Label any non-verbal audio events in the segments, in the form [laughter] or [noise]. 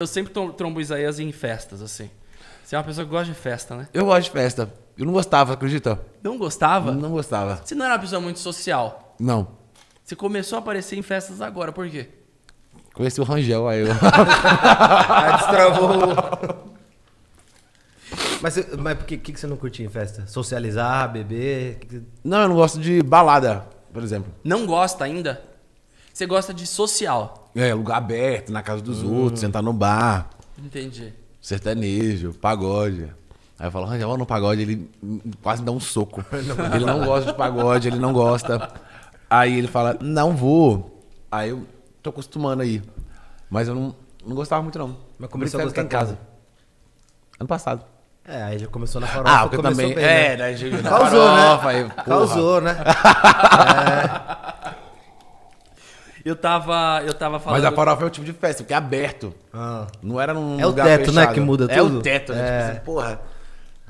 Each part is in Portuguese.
Eu sempre trombo Isaías em festas, assim. Você é uma pessoa que gosta de festa, né? Eu gosto de festa. Eu não gostava, acredita? Não gostava? Não gostava. Você não era uma pessoa muito social. Não. Você começou a aparecer em festas agora, por quê? Conheci o Rangel, aí eu. [laughs] Aí destravou. [laughs] mas, mas por que, que, que você não curtia em festa? Socializar, beber? Que que- não, eu não gosto de balada, por exemplo. Não gosta ainda? Você gosta de social. É, lugar aberto, na casa dos outros, sentar no bar, Entendi. sertanejo, pagode. Aí eu falo, Rangel, vamos no pagode, ele hum, quase dá um soco. [laughs] ele não gosta de pagode, ele não gosta. Aí ele fala, não vou. Aí eu tô acostumando aí. Mas eu não, não gostava muito, não. Mas começou a gostar em casa. quando? Ano passado. É, aí já começou na farofa. Ah, porque também. bem, é, né? né? [laughs] Causou, farofa, né? aí, porra. Causou, né? [laughs] Eu tava, eu tava falando... Mas a farofa é o tipo de festa, porque é aberto. Ah. Não era num É o teto, né, fechado. que muda É tudo? o teto, né? É. Tipo assim, porra.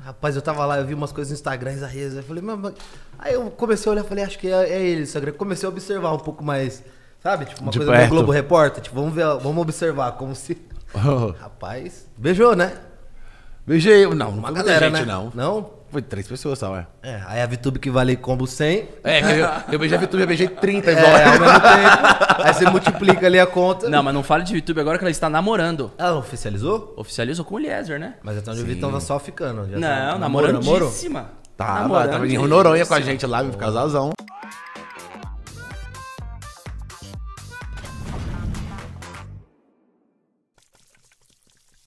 Rapaz, eu tava lá, eu vi umas coisas no Instagram, Isaías, eu falei, mas... Aí eu comecei a olhar, falei, acho que é, é ele, Instagram. Comecei a observar um pouco mais, sabe? Tipo, uma De coisa perto. do Globo Repórter, tipo, vamos ver, vamos observar, como se... [laughs] Rapaz, beijou, né? Beijei. Não, não Uma galera, gente, né? não. Não? Foi três pessoas só, ué. É, aí a VTube que vale combo 100, É, que eu, eu beijei a Vitória, eu beijei 30 igual. é, ao mesmo tempo, aí você multiplica ali a conta. Não, mas não fale de YouTube agora que ela está namorando. Ah, oficializou? Oficializou com o Eliezer, né? Mas até onde eu vi, tava só ficando. já Não, tá- namorandíssima. Tava, Namorando tava em direitinho. Noronha com a gente lá, casalzão.